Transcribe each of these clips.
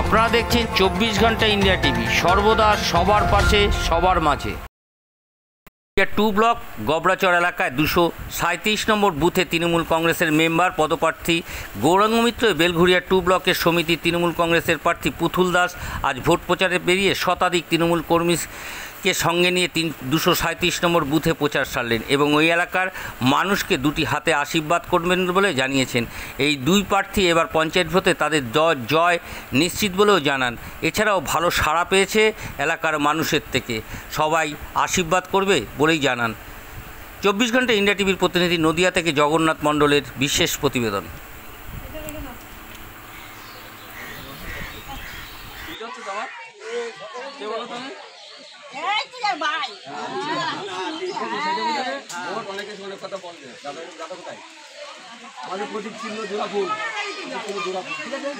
আপনারা দেখছেন চব্বিশ ঘণ্টা ইন্ডিয়া টিভি। সর্বদা সবার পাশে, সবার মাঝে। টু ব্লক, গবরাচর এলাকায় দুশো সাঁত্রিশ নম্বর বুথে তৃণমূল কংগ্রেসের মেম্বার, পদপ্রার্থী গৌরাঙ্গ মিত্র বেলঘুরিয়া টু ব্লকের সমিতি তৃণমূল কংগ্রেসের প্রার্থী পুতুল দাস আজ ভোট প্রচারে বেরিয়ে শতাধিক তৃণমূল কর্মীকে সঙ্গে নিয়ে তিন, দুশো সাঁত্রিশ নম্বর বুথে প্রচার সারলেন এবং ওই এলাকার মানুষকে দুটি হাতে আশীর্বাদ করবেন বলে জানিয়েছেন। এই দুই প্রার্থী এবার পঞ্চায়েত ভোটে তাদের জয় নিশ্চিত বলেও জানান। এছাড়াও ভালো সাড়া পেয়েছে এলাকার মানুষের থেকে। সবাই আশীর্বাদ করবে বলেই জানান। চব্বিশ ঘণ্টা ইন্ডিয়া টিভির প্রতিনিধি নদিয়া থেকে জগন্নাথ মণ্ডলের বিশেষ প্রতিবেদন। এই তো যার ভাই আমাদের প্রতীক চিহ্ন জোড়া ফুল জোড়া ফুল ঠিক আছে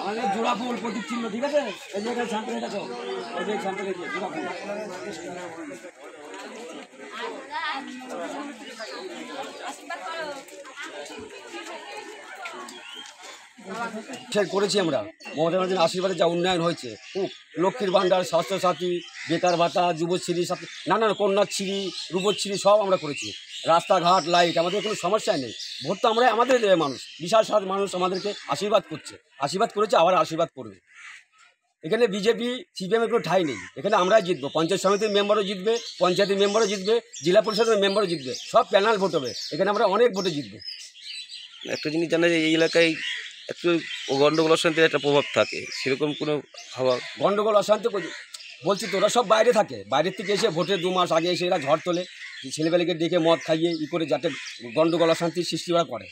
আমাদের জোড়া ফুল প্রতীক চিহ্ন, ঠিক আছে? এই যে এই যে জোড়া ফুল। করেছি আমরা। মমতা ব্যানার্জির আশীর্বাদে যা উন্নয়ন হয়েছে লক্ষ্মীর ভাণ্ডার, স্বাস্থ্যসাথী, বেকার ভাতা, যুবশ্রী নানান কন্যাশ্রী, রূপশ্রী, সব আমরা করেছি। রাস্তাঘাট লাইট আমাদের কোনো সমস্যাই নেই। ভোট তো আমরা আমাদের দেবে মানুষ। বিশাল সাত মানুষ আমাদেরকে আশীর্বাদ করছে। আশীর্বাদ করেছে আবার আশীর্বাদ করবে। এখানে বিজেপি সিপিএমের কোনো ঠাই নেই। এখানে আমরাই জিতবো। পঞ্চায়েত সমিতির মেম্বারও জিতবে পঞ্চায়েতের মেম্বারও জিতবে জেলা পরিষদের মেম্বারও জিতবে। সব প্যানেল ভোট হবে। এখানে আমরা অনেক ভোটে জিতবো। একটা জিনিস জানা যায় এই এলাকায় একটু গন্ডগোল অশান্তির একটা প্রভাব থাকে। সেরকম কোনো হাওয়া? গন্ডগোল অশান্তি বলছি তো ওরা সব বাইরে থাকে। বাইরের থেকে এসে ভোটের দু মাস আগে এসে এরা ঝড় তোলে। ছেলেবেলেকে ডেকে মদ খাইয়ে ই করে যাতে গণ্ডগোল অশান্তির সৃষ্টি ওরা করে।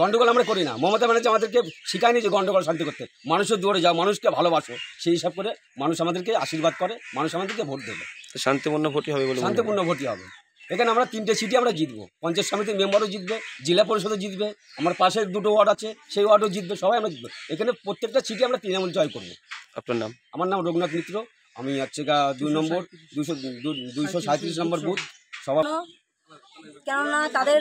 গন্ডগোল আমরা করি না। মমতা ব্যানার্জি আমাদেরকে শিখায়নি যে গণ্ডগোল শান্তি করতে। মানুষের দৌড়ে যাও মানুষকে ভালোবাসো। সেই হিসাব করে মানুষ আমাদেরকে আশীর্বাদ করে মানুষ আমাদেরকে ভোট দেবে। শান্তিপূর্ণ ভোটই হবে বলে শান্তিপূর্ণ ভোটই হবে। এখানে আমরা তিনটে সিটি আমরা জিতবো। পঞ্চায়েত সমিতির মেম্বারও জিতবে জেলা পরিষদও জিতবে আমার পাশে দুটো ওয়ার্ড আছে সেই ওয়ার্ডও জিতবে সবাই আমরা জিতবো। এখানে প্রত্যেকটা সিটি আমরা তৃণমূল জয় করব। আপনার নাম? আমার নাম রঘুনাথ মিত্র। আমি হচ্ছে গা দুই নম্বর দুশো দুইশো সাঁত্রিশ নম্বর বুথ। কেননা তাদের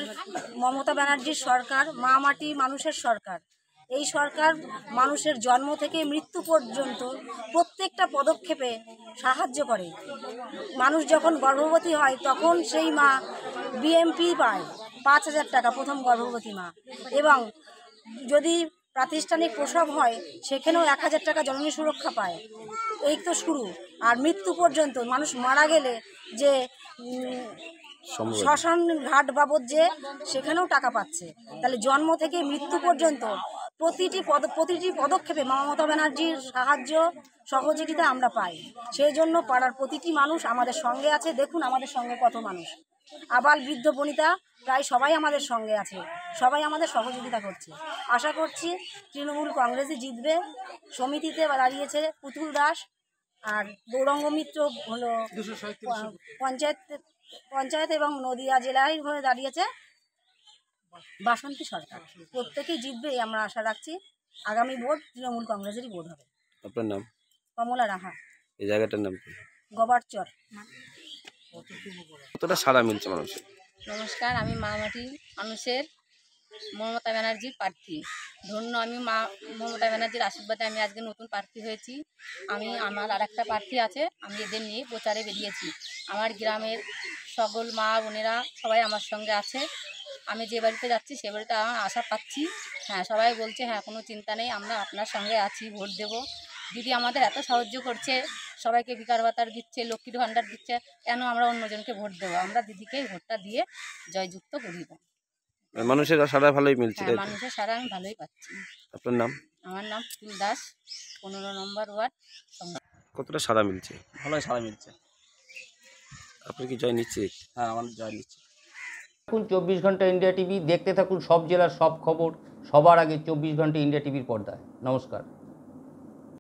মমতা ব্যানার্জির সরকার, মা মাটি মানুষের সরকার। এই সরকার মানুষের জন্ম থেকে মৃত্যু পর্যন্ত প্রত্যেকটা পদক্ষেপে সাহায্য করে। মানুষ যখন গর্ভবতী হয়, তখন সেই মা বিএমপি পায়, পাঁচ হাজার টাকা প্রথম গর্ভবতী মা। এবং যদি প্রাতিষ্ঠানিক প্রসব হয়, সেখানেও এক হাজার টাকা জননী সুরক্ষা পায়। এই তো শুরু। আর মৃত্যু পর্যন্ত মানুষ মারা গেলে যে শ্মশান ঘাট বাবদ যে সেখানেও টাকা পাচ্ছে। তাহলে জন্ম থেকে মৃত্যু পর্যন্ত প্রতিটি পদ প্রতিটি পদক্ষেপে মমতা ব্যানার্জির সাহায্য সহযোগিতা আমরা পাই। সেই জন্য পাড়ার প্রতিটি মানুষ আমাদের সঙ্গে আছে। দেখুন আমাদের সঙ্গে কত মানুষ। আবাল বৃদ্ধ বনিতা প্রায় সবাই আমাদের সঙ্গে আছে। সবাই আমাদের সহযোগিতা করছে। আশা করছি তৃণমূল কংগ্রেসই জিতবে। সমিতিতে দাঁড়িয়েছে পুতুল দাস। আর গৌরঙ্গ মিত্র হলো পঞ্চায়েত পঞ্চায়েত এবং নদিয়া জেলায় হয়ে দাঁড়িয়েছে বাসন্তী সরকার। প্রত্যেকেই জিতবে আমরা আশা রাখছি। আগামী ভোট তৃণমূল কংগ্রেসেরই ভোট হবে। আপনার নাম? কমলা রাহা। এই জায়গাটার নাম কি? গবারচর। কতটা সাড়া মিলছে মানুষের? নমস্কার আমি মামাটি মানুষের মমতা ব্যানার্জির প্রার্থী। ধন্য আমি মা, মমতা ব্যানার্জির আশীর্বাদে আমি আজকে নতুন প্রার্থী হয়েছি। আমি, আমার আর একটা প্রার্থী আছে, আমি এদের নিয়ে প্রচারে বেরিয়েছি। আমার গ্রামের সকল মা বোনেরা সবাই আমার সঙ্গে আছে। আমি যে বাড়িতে যাচ্ছি, সে বাড়িতে আমার আশা পাচ্ছি। হ্যাঁ সবাই বলছে হ্যাঁ কোনো চিন্তা নেই, আমরা আপনার সঙ্গে আছি, ভোট দেব। দিদি আমাদের এত সাহায্য করছে, সবাইকে বিকার ভাতার দিচ্ছে, লক্ষ্মীর ভাণ্ডার দিচ্ছে, কেন আমরা অন্যজনকে ভোট দেবো? আমরা দিদিকেই ভোটটা দিয়ে জয়যুক্ত করিব মানুষের সাড়া ভালোই মিলছে হ্যাঁ তাই তো? মানুষের সারা আমি ভালোই পাচ্ছি। আপনার নাম? আমার নাম দাস পনেরো নম্বর ওয়ার্ড কতটা সাড়া মিলছে? ভালোই সাড়া মিলছে। আপনি কি জয় নিশ্চিত? হ্যাঁ আমার জয় নিচ্ছে দেখুন চব্বিশ ঘণ্টা ইন্ডিয়া টিভি দেখতে থাকুন সব জেলার সব খবর সবার আগে চব্বিশ ঘণ্টা ইন্ডিয়া টিভির পর্দায়। নমস্কার।